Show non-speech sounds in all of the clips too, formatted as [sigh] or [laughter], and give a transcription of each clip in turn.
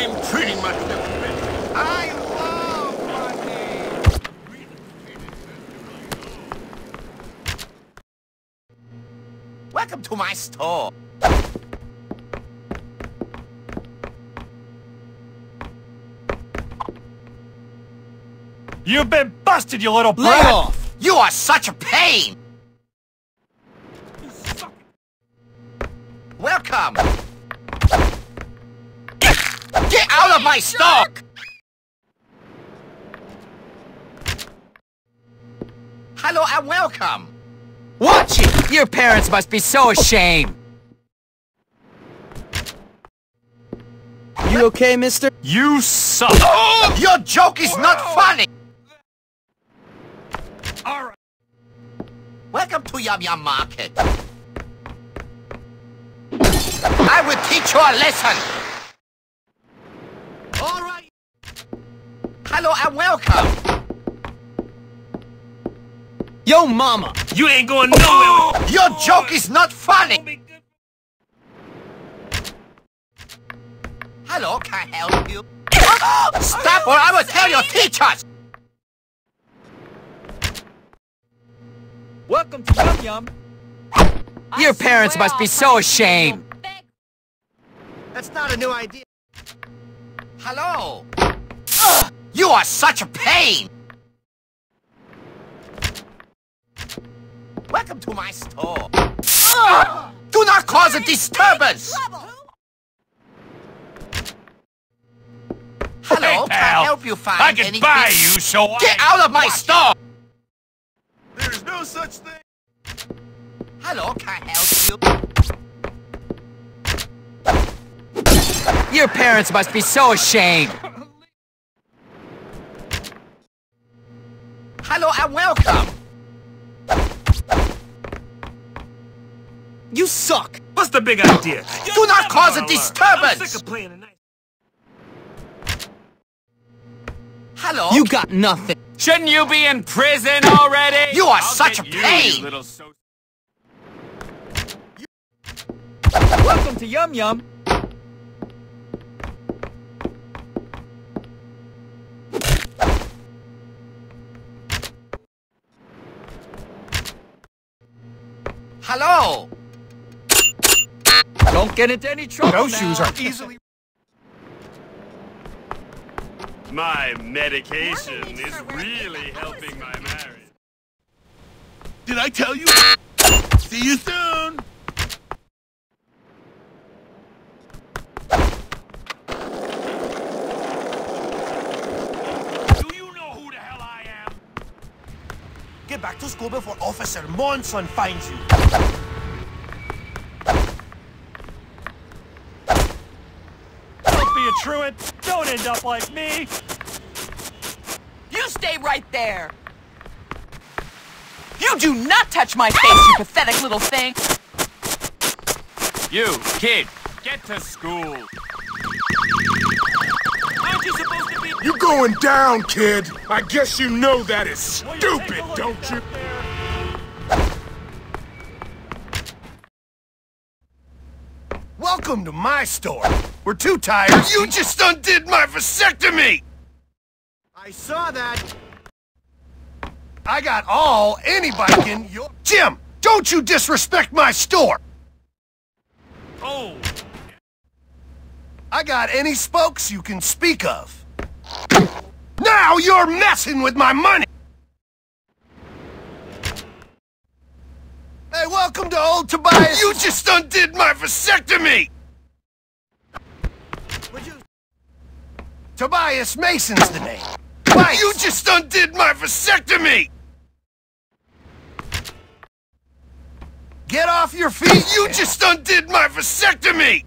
I'm pretty much. I love! Welcome to my store. You've been busted, you little brat! off! You are such a pain! Welcome! Of my stock! Hello and welcome! Watch it! Your parents must be so ashamed! You okay, mister? You suck! Oh! Your joke is not oh! funny! Alright. Welcome to Yum Yum Market. I will teach you a lesson! Alright! Hello and welcome! Yo, mama! You ain't going nowhere with Your joke is not funny! Hello, can I help you? Stop or I will tell your teachers! Welcome to Yum Yum. Your parents must be so ashamed. That's not a new idea. Hello? Ugh, you are such a pain! Welcome to my store. Ugh, [gasps] do not cause a disturbance! Hello, Hey, can I help you find I can anything? buy you, so I... Get out of my store! There's no such thing! Hello, can I help you? Your parents must be so ashamed. Hello and welcome! You suck! What's the big idea? Do not cause a I'm disturbance! sick of playing tonight. Hello? You got nothing. Shouldn't you be in prison already? You are I'll such a get you, pain! you little so... Welcome to Yum Yum. Hello? Don't get into any trouble Those now. shoes are easily... My medication is really helping my marriage. Did I tell you? See you soon! Do you know who the hell I am? Get back to school before Officer Monson finds you. Don't be a truant! Don't end up like me! You stay right there! You do not touch my face, you pathetic little thing! You, kid, get to school. Aren't you supposed to be... You going down, kid. I guess you know that is stupid, don't you? Welcome to my store. We're too tired. You just undid my vasectomy! I saw that. I got all anybody can. Your Jim, don't you disrespect my store. Oh! I got any spokes you can speak of. Now you're messing with my money. Hey, welcome to old Tobias. You just undid my vasectomy! You- Tobias Mason's the name. You just undid my vasectomy! get off your feet. You just undid my vasectomy!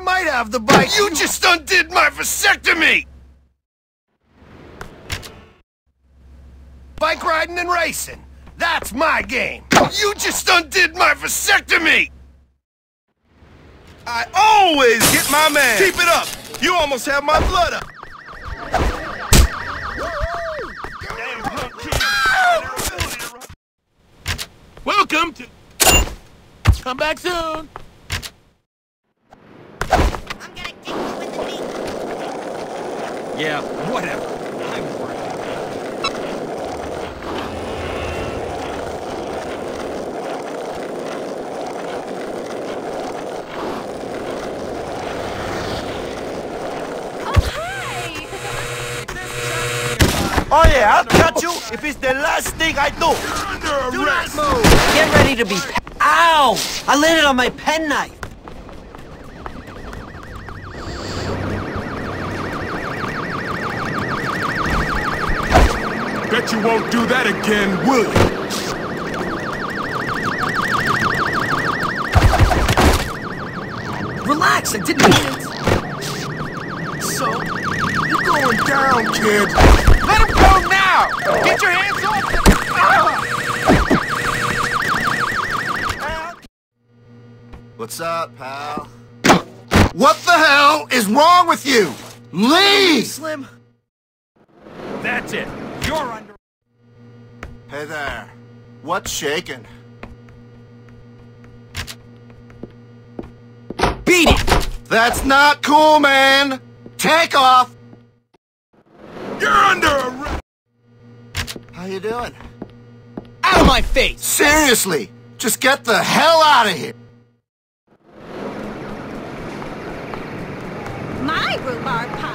Might have the bike. You just undid my vasectomy! bike riding and racing. That's my game. You just undid my vasectomy! I always get my man! Keep it up! You almost have my blood up! Damn punk kid! Welcome to... Come back soon. I'm gonna kick you in the knee. Yeah, whatever. I'm worried. Oh, hey! Oh yeah, I'll cut you if it's the last thing I do. Under Do not move. Get ready to be. Ow! I landed on my penknife. Bet you won't do that again, will you? Relax, I didn't mean it. So, you're going down, kid. Let him go now! Get your hands off What's up, pal? What the hell is wrong with you? Leave! Slim. That's it. You're under. Hey there. What's shaking? Beat it! That's not cool, man! Take off! You're under arrest. How you doing? Out of my face! Seriously, just get the hell out of here! My rhubarb pie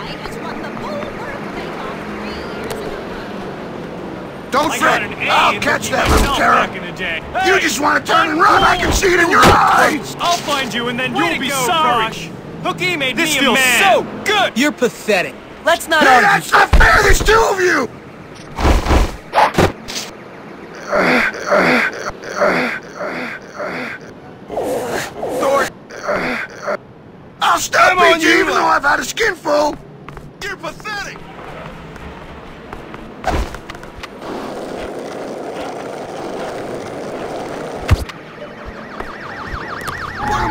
Don't fret! got an A I'll catch that little myself carrot! back in the day. You just want to turn and run! I can see it in your eyes! I'll find you and then Way you'll be go, sorry. Frosh. Hooky made This me a feels man. so good! You're pathetic. Let's not Hey, argue. that's not fair! There's two of you! Thor. I'll still beat you even though I've had a skin skinful! You're pathetic!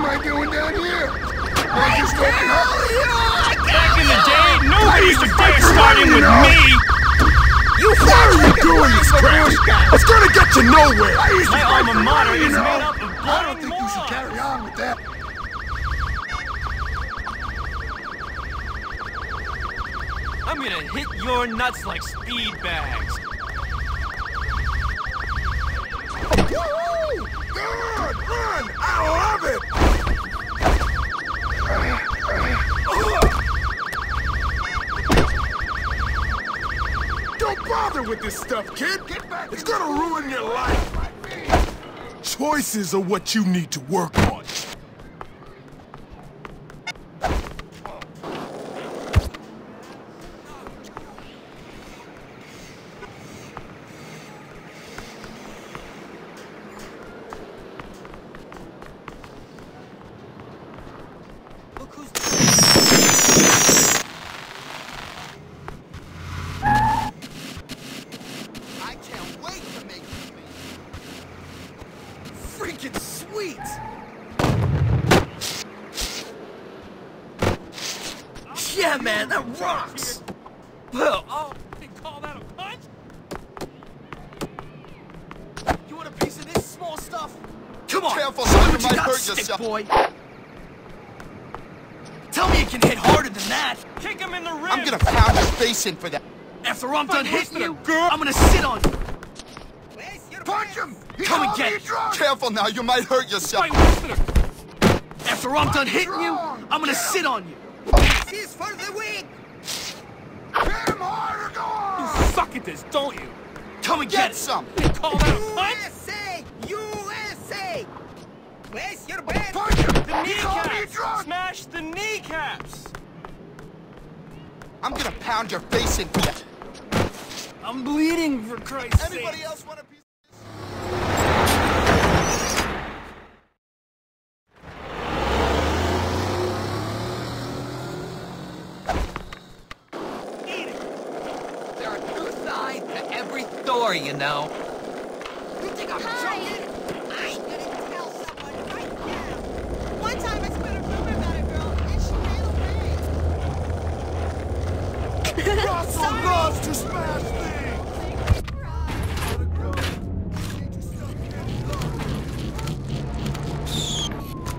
Am I doing down here? I'm just walking up. Back in the day, nobody used to fight dare for start with you know. me. Why are you doing this crap? It's gonna get you nowhere. I used to My fight alma mater is made up of blood I don't think you should carry on with that. I'm gonna hit your nuts like speed bags. With this stuff, kid! It's gonna ruin your life! Choices are what you need to work on. I can't wait to make you Freaking sweet! Yeah, man, that rocks! Well, Oh, they call that a punch? you want a piece of this small stuff? Come on! Careful, Show son, you might hurt stick yourself. boy! Tell me you can hit harder than that! Kick him in the ribs. I'm gonna pound your face in for that. After I'm done hitting you, girl. I'm gonna sit on you! Punch him! He Come and get me it. Careful now, you might hurt yourself. Fight Whistler. After I'm done hitting you, I'm gonna sit on you! This is for the weak! Hit him harder, go on! Suck at this, don't you? Come and Get get it! some. They call that a punch? USA! USA! Where's your bed? The Punch him! He kneecaps. Smash the kneecaps. I'm gonna pound your face in for that. I'm bleeding for Christ's Anybody sake. else want a piece? There are two sides to every story, you know. Hi. I'm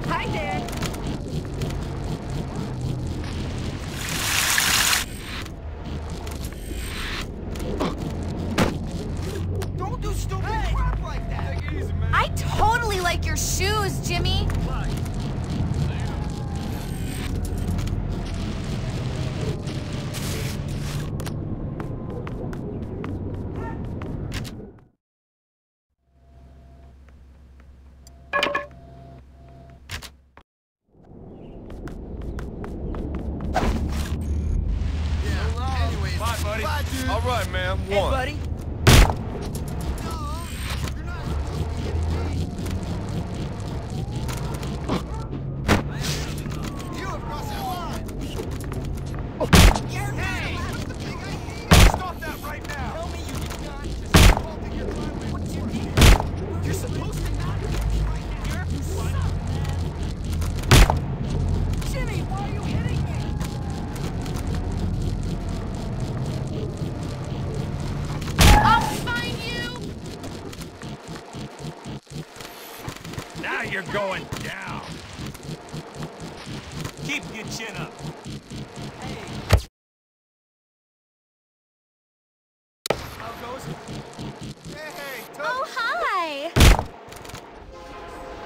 Hi there! All right, man. Hey, One. buddy. You have crossed the line. Hey! What's the big idea? Stop that right now. Tell me you did not just... Halting your driveway. What you did? You're supposed to not do this right now. You're suck, man. Jimmy, why are you hitting me? I'll find you! Now you're going down. Keep your chin up. How goes it? Hey, Oh, hi!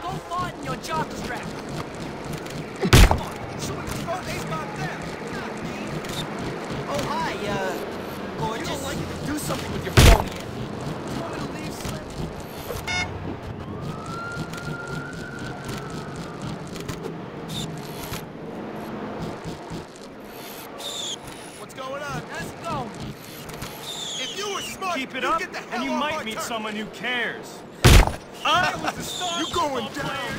Go fawn your jock strap. come on. Show me what's going got them. Not me. Oh, hi, uh, You gorgeous. don't like it? Do something with your phone here. You want me to leave, Slim? What's going on? Let's go. If you were smart, Keep it up, get the hell and you might meet turf. someone who cares. [laughs] I was the star You going down,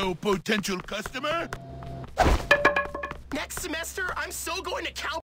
Hello, potential customer. Next semester, I'm so going to Cal